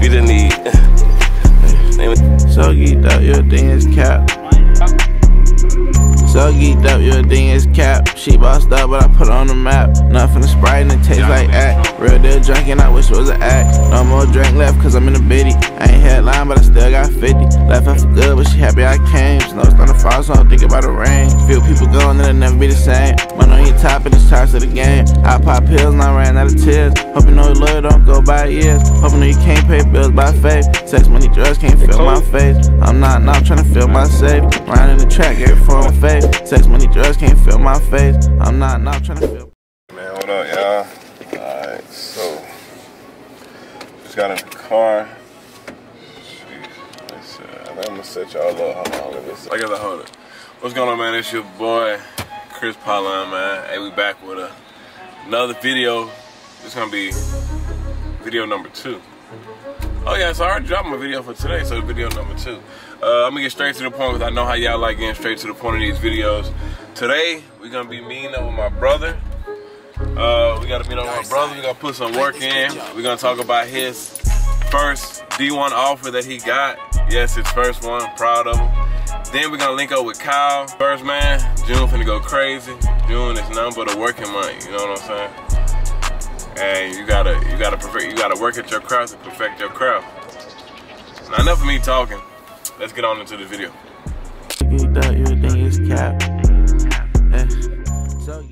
We didn't need. So geeked up, your is cap. So geeked up, your is cap. She bossed up, but I put on the map. Nothing to Sprite and it tastes like act. Real deal drinking, I wish it was an act. No more drink left, cause I'm in the biddy. I ain't headline, but I still got 50. Left her for good, but she happy I came. Snow starting to fall, so I'm thinking about the rain. Feel people going, and it'll never be the same. Money on your top, and it's charge of the game. I pop pills, and I ran out of tears. Hope you know your lawyer don't go by years. You know you can't pay bills by faith. Sex, money, drugs can't fill my face. I'm not, not trying to fill my safe. Riding the track, every form of faith. Sex, money, drugs can't fill my face. I'm not, not trying to fill. Man, what up, y'all? Alright, so. Just got in the car. Jeez, let's see. I think I'm gonna set y'all up. Hold on, let me see. I gotta hold it. What's going on, man? It's your boy, Kries Pylon, man. Hey, we back with a, another video. It's gonna be video number two. Oh yeah, so I already dropped my video for today, so video number two. Uh, I'm gonna get straight to the point because I know how y'all like getting straight to the point of these videos. Today, we're gonna be meeting up with my brother. Uh, we gotta meet up with my brother. We're gonna put some work in. We're gonna talk about his first D1 offer that he got. Yes, his first one. Proud of him. Then we're gonna link up with Kyle. First man, June finna go crazy. June is nothing but a working month. You know what I'm saying? and you gotta you gotta perfect you gotta work at your craft and perfect your craft. Now enough of me talking. Let's get on into the video.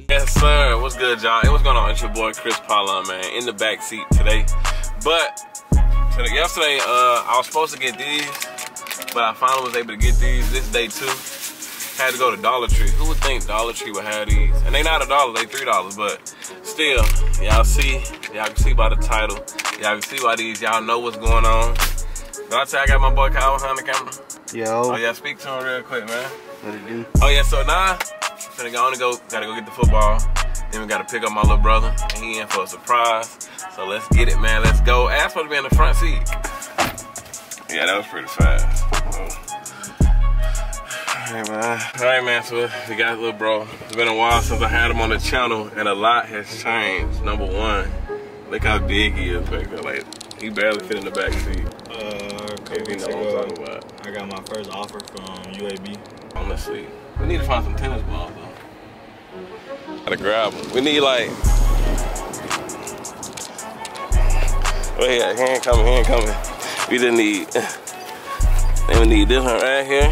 Yes, sir. What's good, y'all? What's going on? It's your boy Kries Pylon, man, in the back seat today. But yesterday, uh, I was supposed to get these, but I finally was able to get these. This day too. Had to go to Dollar Tree. Who would think Dollar Tree would have these? And they not a dollar, they three dollars, but still, y'all see, y'all can see by the title. Y'all can see why these, y'all know what's going on. Did I tell you I got my boy Kyle behind the camera? Yo, Oh yeah, speak to him real quick, man. what it do? Oh yeah, so now finna go on to go, gotta go get the football. Then we gotta pick up my little brother, and he in for a surprise. So let's get it, man. Let's go. Ass supposed to be in the front seat. Yeah, that was pretty fast. Alright, man. Alright, man. So we got little bro. It's been a while since I had him on the channel, and a lot has changed. Number one, look how big he is back there. Like he barely fit in the back seat. Uh, If you know what I'm talking about. I got my first offer from UAB. Honestly, we need to find some tennis balls though. Gotta grab them. We need like. Wait, yeah, hand coming, hand coming. We didn't need. Then we need this one right here.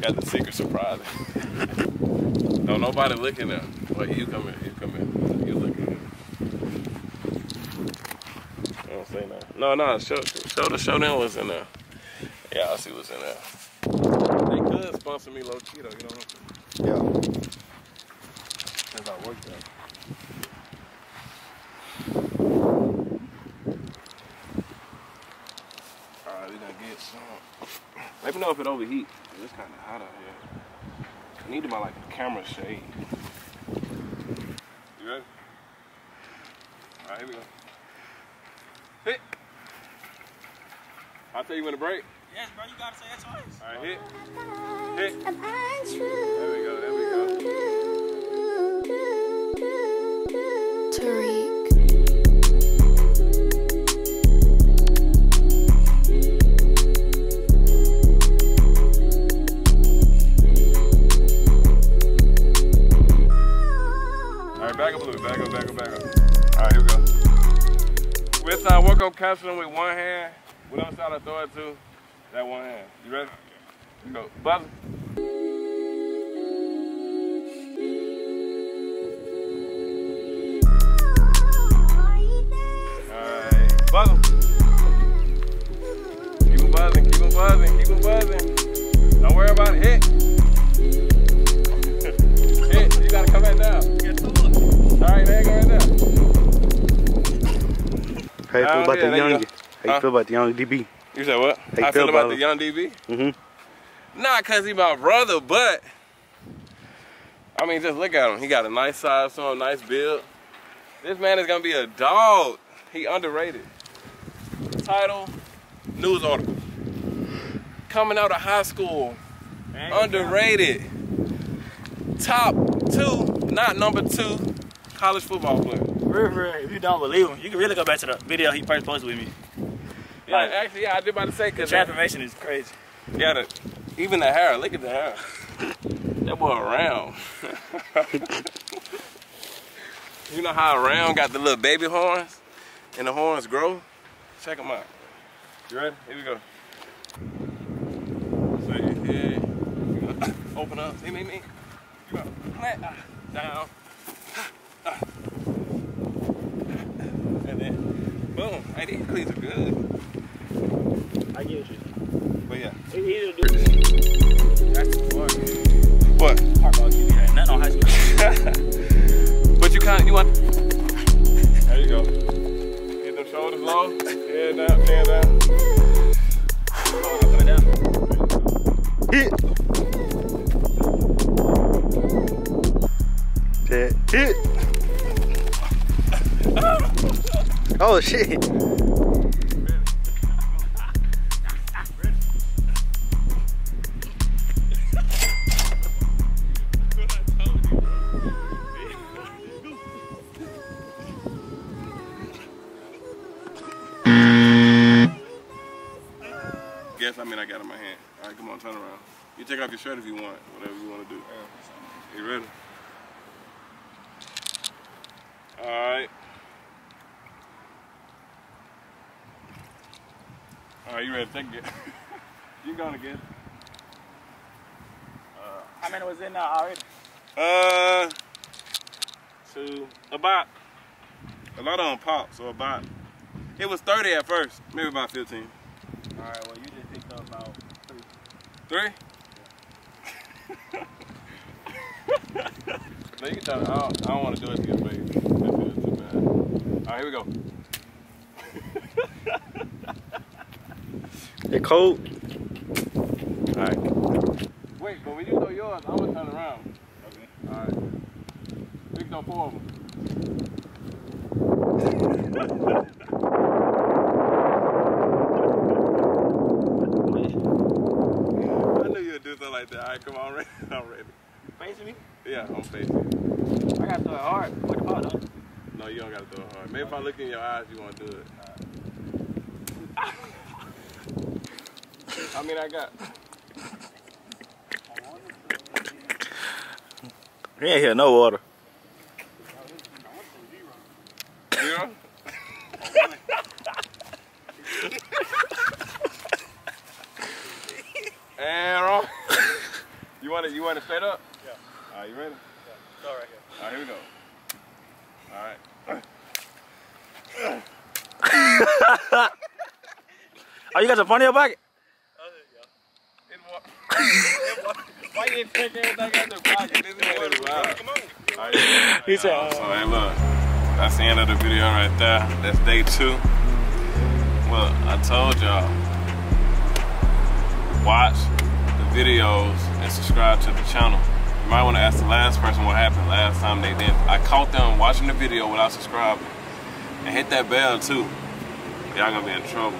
Got the secret surprise. No, nobody looking at. Wait, you come in. You come in. You looking. I don't say nothing. No, no. Show, show the show them what's in there. Yeah, I'll see what's in there. They could sponsor me low key. You know what I'm saying? Yeah. Since I work there. Alright, we gonna get some. Let me know if it overheat. It's kind of hot out here. I need to buy like a camera shade. You ready? Alright, here we go. Hit. I'll tell you when to break. Yes, bro, you gotta say that twice. Alright, hit. Hit. There we go, there we go. Tariq. Alright, back up a little bit. Back up, back up, back up. Alright, here we go. This time, uh, work on capturing with one hand. Whatever side I throw it to, that one hand. You ready? Go. Buzzer. Alright, buzzer. Keep him buzzing, keep him buzzing, keep him buzzing. Don't worry about it. Hit. Hit. You gotta come back down. Alright, there you go right there. How you feel oh, about the young? How you feel about the young DB? You said what? How I feel feel about about the young DB? Mm-hmm. Not cause he my brother, but I mean, just look at him. He got a nice size, some nice build. This man is gonna be a dog. He underrated. Title, news article. coming out of high school. Underrated. Top two, not number two, college football player. Real, real, if you don't believe him, you can really go back to the video he first posted with me. Yeah, Like- actually, yeah, I did about to say because transformation is crazy. yeah, the, even the hair. Look at the hair. that boy around. you know how around got the little baby horns, and the horns grow. Check them out. You ready? Here we go. So yeah, open up. See me, me. You go. Plant, ah, down. Ah. And then, boom. Hey, these cleats are good. I get you. But yeah. He either do That's the. What? hardball QB. Ain't nothing on high school. but you can't, you want. There you go. Get them shoulders low. Head down, head down. Coming down. Hit. Hit. Hit. Oh shit. Guess I mean I got it in my hand. All right, come on, turn around. You take off your shirt if you want, whatever you want to do. You ready? All right. All right, you ready? To take it. you going again? How many was in there already? Uh, two, about, a lot of them popped, so about, it was 30 at first, maybe about 15. All right, well, you just about three. Three? so you can I don't, I don't want to do it to your face. That feels too bad. All right, here we go. It cold. All right. Wait, but when you throw yours, I'm going to turn around. Okay. All right. Throw four of them. I knew you'd do something like that. All right, come on, I'm ready. I'm ready. Facing me? Yeah, I'm facing. I got to throw it hard. What the ball, though? No, you don't gotta throw it hard. Maybe if I look in your eyes, you wanna do it. I mean, I got. He ain't here, no water. Zero? and roll. You want it? You want it straight up? Yeah. All right, you ready? It's all right here. All right, here we go. All right. Oh, you got your phone in your pocket? It wa- Why you didn't take everything out the pocket? This is what it's about. Come on. All right. He said, Uh, so hey, look, that's the end of the video right there. That's day two. Well, I told y'all, watch the videos and subscribe to the channel. You might want to ask the last person what happened last time they did. I caught them watching the video without subscribing. And hit that bell too. Y'all gonna be in trouble.